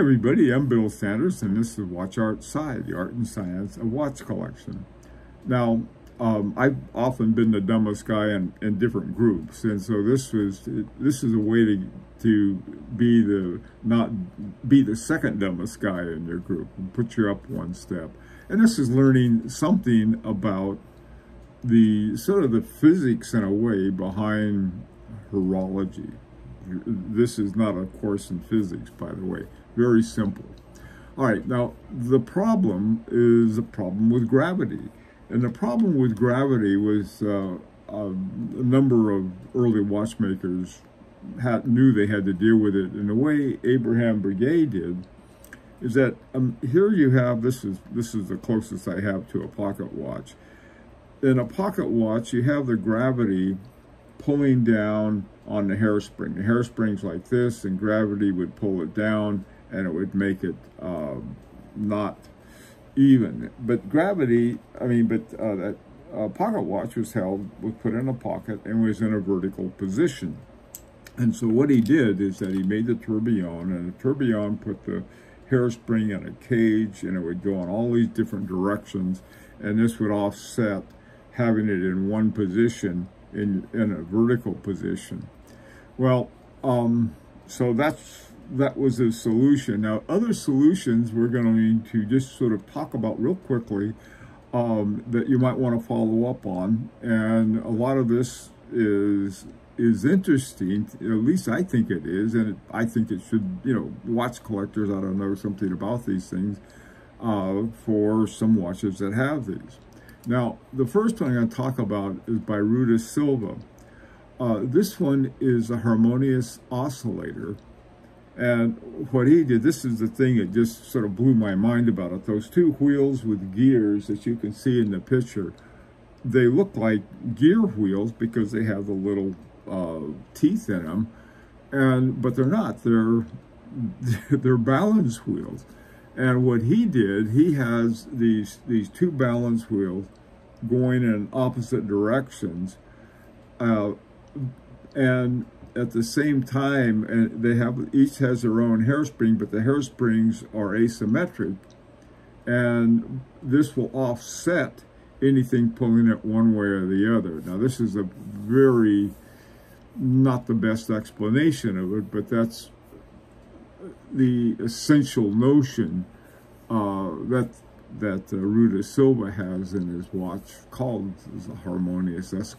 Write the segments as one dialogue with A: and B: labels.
A: Everybody, I'm Bill Sanders and this is Watch Art Sci, the art and science of watch collection. Now, um, I've often been the dumbest guy in, in different groups and so this was this is a way to to be the not be the second dumbest guy in your group and put you up one step. And this is learning something about the sort of the physics in a way behind horology. This is not a course in physics, by the way. Very simple. All right, now the problem is a problem with gravity. And the problem with gravity was uh, a number of early watchmakers had, knew they had to deal with it. And the way Abraham Breguet did is that um, here you have, this is, this is the closest I have to a pocket watch. In a pocket watch, you have the gravity pulling down on the hairspring. The hairspring's like this, and gravity would pull it down and it would make it um, not even. But gravity, I mean, but uh, that uh, pocket watch was held, was put in a pocket and was in a vertical position. And so what he did is that he made the tourbillon and the tourbillon put the hairspring in a cage and it would go in all these different directions and this would offset having it in one position in, in a vertical position. Well, um, so that's that was a solution. Now, other solutions we're going to to just sort of talk about real quickly um, that you might want to follow up on. And a lot of this is is interesting, at least I think it is, and it, I think it should, you know, watch collectors ought to know something about these things uh, for some watches that have these. Now, the first one I'm going to talk about is by Rudis Sylva. Uh, this one is a harmonious oscillator, and what he did, this is the thing that just sort of blew my mind about it. Those two wheels with gears that you can see in the picture, they look like gear wheels because they have the little uh, teeth in them, and but they're not. They're they're balance wheels. And what he did, he has these these two balance wheels going in opposite directions, uh, and at the same time, and they have each has their own hairspring, but the hairsprings are asymmetric, and this will offset anything pulling it one way or the other. Now, this is a very not the best explanation of it, but that's the essential notion uh, that that uh, Rudis Sylva has in his watch called the harmonious. That's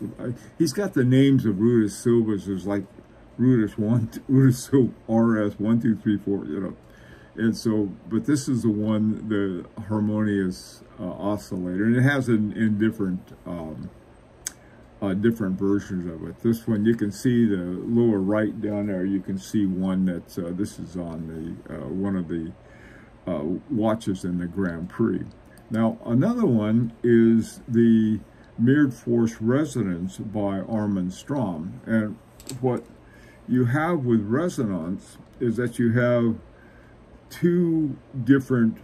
A: he's got the names of Rudis Sylvas as like Rudis one, Rudis Sylva RS one two three four. You know, and so but this is the one the harmonious uh, oscillator, and it has in in different. Um, uh, different versions of it. This one, you can see the lower right down there, you can see one that's, uh, this is on the, uh, one of the uh, watches in the Grand Prix. Now, another one is the Mirrored Force Resonance by Armin Strom. And what you have with resonance is that you have two different,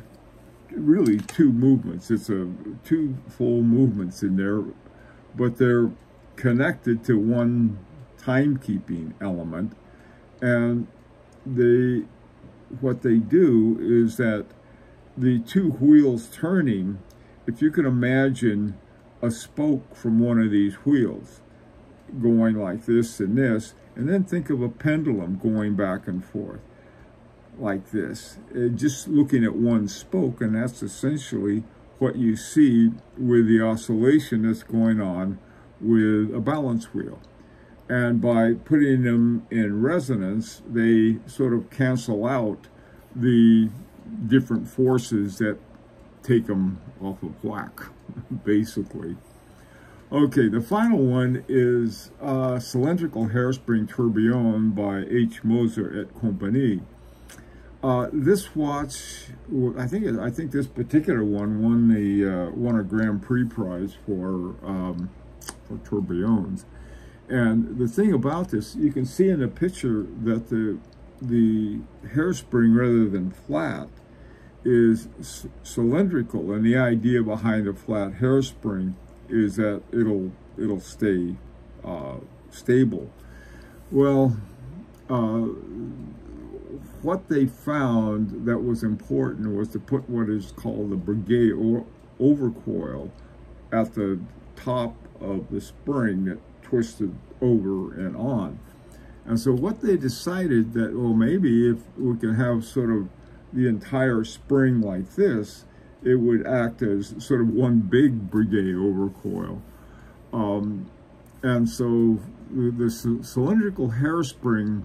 A: really two movements. It's a two full movements in there, but they're connected to one timekeeping element. And they, what they do is that the two wheels turning, if you can imagine a spoke from one of these wheels going like this and this, and then think of a pendulum going back and forth like this, uh, just looking at one spoke, and that's essentially what you see with the oscillation that's going on with a balance wheel. And by putting them in resonance, they sort of cancel out the different forces that take them off of whack, basically. Okay, the final one is uh, Cylindrical Hairspring Tourbillon by H. Moser et Compagnie. Uh, this watch, I think I think this particular one won the uh, won a Grand Prix prize for um, for tourbillons. And the thing about this, you can see in the picture that the the hairspring, rather than flat, is cylindrical. And the idea behind a flat hairspring is that it'll it'll stay uh, stable. Well, uh, what they found that was important was to put what is called the Breguet overcoil at the top of the spring that twisted over and on. And so what they decided that, well, maybe if we can have sort of the entire spring like this, it would act as sort of one big Breguet overcoil. Um, and so the cylindrical hairspring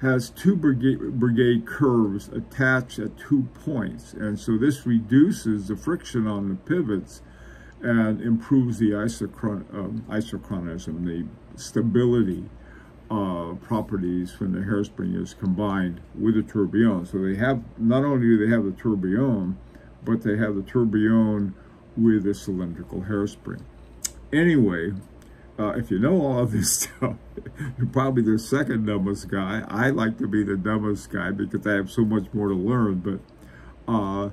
A: has two Breguet, Breguet curves attached at two points. And so this reduces the friction on the pivots and improves the isochron um, isochronism, the stability uh, properties when the hairspring is combined with the tourbillon. So they have, not only do they have the tourbillon, but they have the tourbillon with a cylindrical hairspring. Anyway, uh, if you know all of this stuff, you're probably the second dumbest guy. I like to be the dumbest guy because I have so much more to learn. But uh,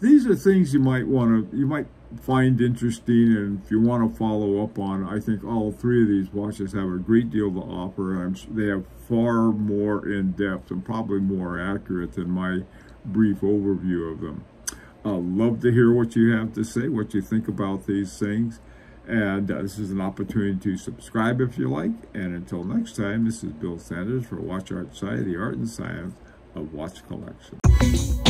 A: these are things you might want to, you might find interesting. And if you want to follow up on, I think all three of these watches have a great deal to offer. And they have far more in depth and probably more accurate than my brief overview of them. i love to hear what you have to say, what you think about these things. And uh, this is an opportunity to subscribe if you like. And until next time, this is Bill Sanders for Watch Art Society, the Art and Science of Watch Collection.